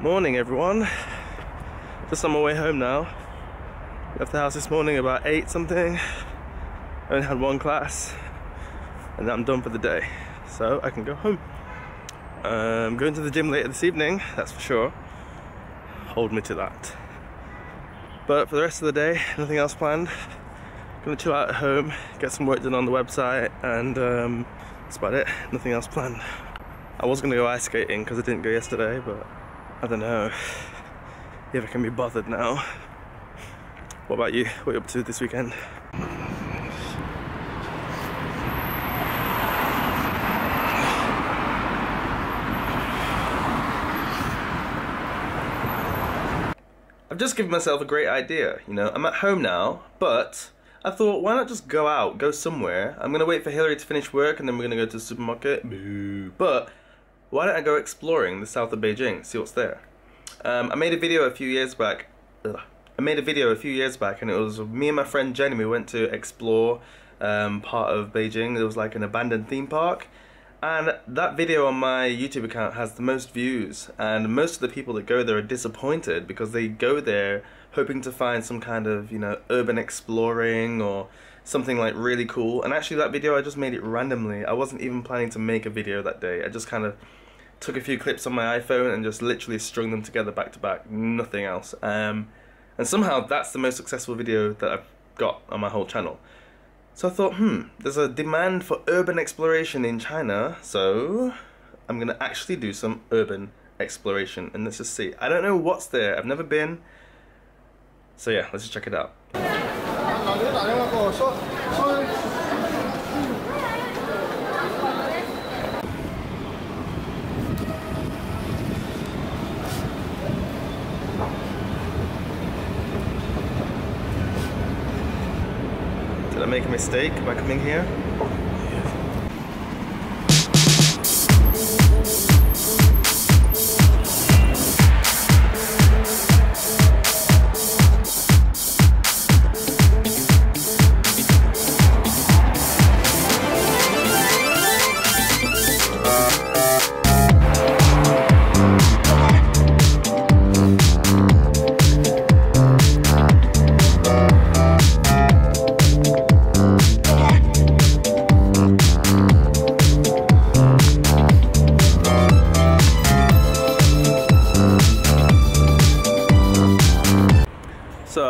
Morning everyone. Just on my way home now. Left the house this morning about 8 something. Only had one class. And I'm done for the day. So I can go home. I'm going to the gym later this evening, that's for sure. Hold me to that. But for the rest of the day, nothing else planned. Gonna chill out at home, get some work done on the website, and um, that's about it. Nothing else planned. I was gonna go ice skating because I didn't go yesterday, but I don't know if I can be bothered now. What about you? What are you up to this weekend? I've just given myself a great idea, you know, I'm at home now, but I thought, why not just go out, go somewhere? I'm gonna wait for Hillary to finish work and then we're gonna go to the supermarket. Boo. But why don't I go exploring the south of Beijing, see what's there? Um, I made a video a few years back. Ugh. I made a video a few years back and it was me and my friend Jenny, we went to explore um, part of Beijing. It was like an abandoned theme park and that video on my YouTube account has the most views and most of the people that go there are disappointed because they go there hoping to find some kind of, you know, urban exploring or something like really cool. And actually that video I just made it randomly. I wasn't even planning to make a video that day. I just kind of took a few clips on my iPhone and just literally strung them together back to back, nothing else. Um, and somehow that's the most successful video that I've got on my whole channel. So I thought, hmm, there's a demand for urban exploration in China, so I'm gonna actually do some urban exploration and let's just see. I don't know what's there, I've never been, so yeah, let's just check it out. Did I make a mistake by coming here?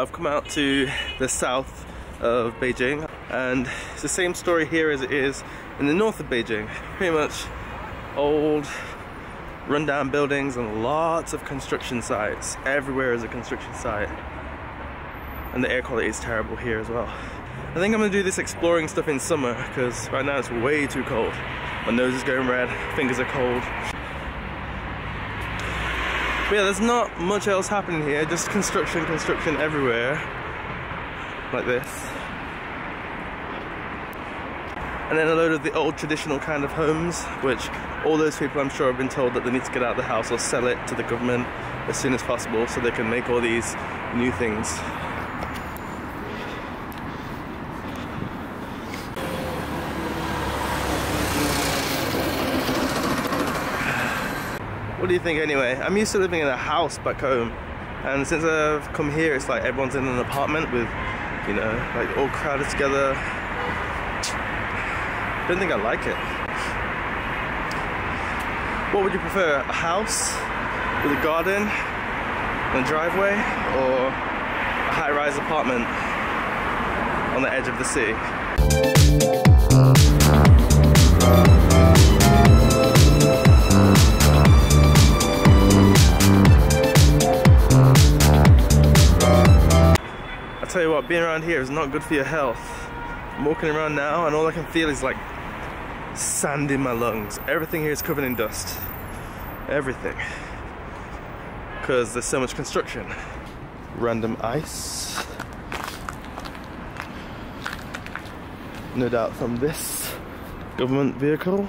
I've come out to the south of Beijing and it's the same story here as it is in the north of Beijing. Pretty much old rundown buildings and lots of construction sites. Everywhere is a construction site. And the air quality is terrible here as well. I think I'm gonna do this exploring stuff in summer because right now it's way too cold. My nose is going red, fingers are cold. But yeah, there's not much else happening here, just construction, construction everywhere. Like this. And then a load of the old traditional kind of homes, which all those people I'm sure have been told that they need to get out of the house or sell it to the government as soon as possible so they can make all these new things. What do you think anyway? I'm used to living in a house back home and since I've come here it's like everyone's in an apartment with, you know, like all crowded together. I don't think I like it. What would you prefer? A house with a garden and a driveway or a high-rise apartment on the edge of the sea? Around here is not good for your health. I'm walking around now and all I can feel is like sand in my lungs. Everything here is covered in dust. Everything. Because there's so much construction. Random ice. No doubt from this government vehicle.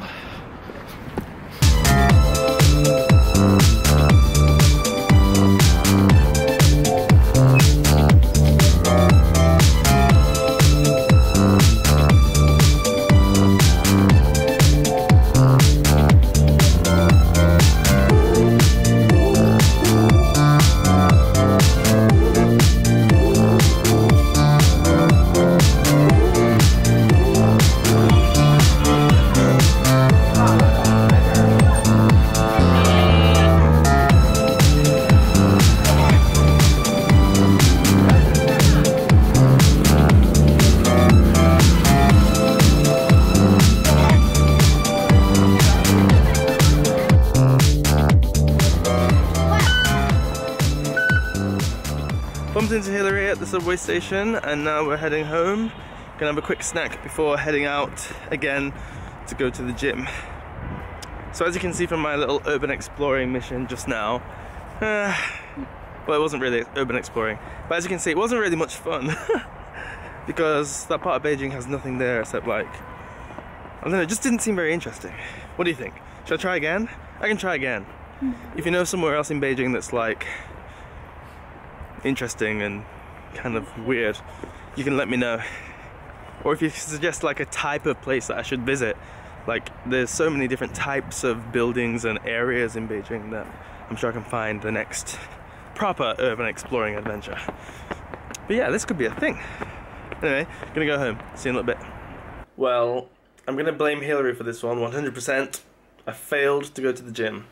Bumped into Hillary at the subway station and now we're heading home. Gonna have a quick snack before heading out again to go to the gym. So as you can see from my little urban exploring mission just now, uh, well it wasn't really urban exploring, but as you can see it wasn't really much fun because that part of Beijing has nothing there except like, I don't know, it just didn't seem very interesting. What do you think? Should I try again? I can try again. If you know somewhere else in Beijing that's like interesting and kind of weird, you can let me know. Or if you suggest like a type of place that I should visit, like there's so many different types of buildings and areas in Beijing that I'm sure I can find the next proper urban exploring adventure. But yeah, this could be a thing. Anyway, gonna go home. See you in a little bit. Well, I'm gonna blame Hillary for this one 100%. I failed to go to the gym.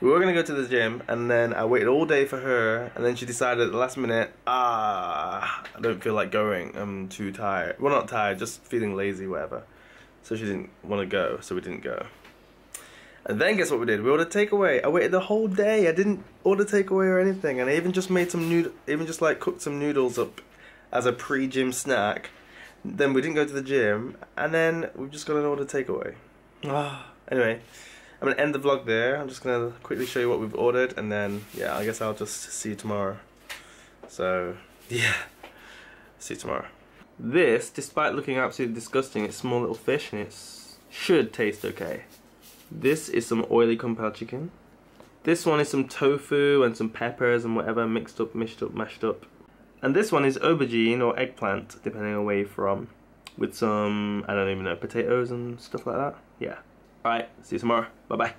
We were gonna go to the gym, and then I waited all day for her, and then she decided at the last minute, ah, I don't feel like going. I'm too tired. Well, not tired, just feeling lazy, whatever. So she didn't want to go, so we didn't go. And then guess what we did? We ordered takeaway. I waited the whole day. I didn't order takeaway or anything, and I even just made some noodle, even just like cooked some noodles up as a pre-gym snack. Then we didn't go to the gym, and then we've just got an order takeaway. Ah. anyway, I'm gonna end the vlog there. I'm just gonna quickly show you what we've ordered, and then yeah, I guess I'll just see you tomorrow. So yeah, see you tomorrow. This, despite looking absolutely disgusting, it's small little fish, and it should taste okay. This is some oily pao chicken. This one is some tofu and some peppers and whatever mixed up, mashed up, mashed up. And this one is aubergine or eggplant, depending on where you're from, with some, I don't even know, potatoes and stuff like that. Yeah. Alright, see you tomorrow. Bye bye.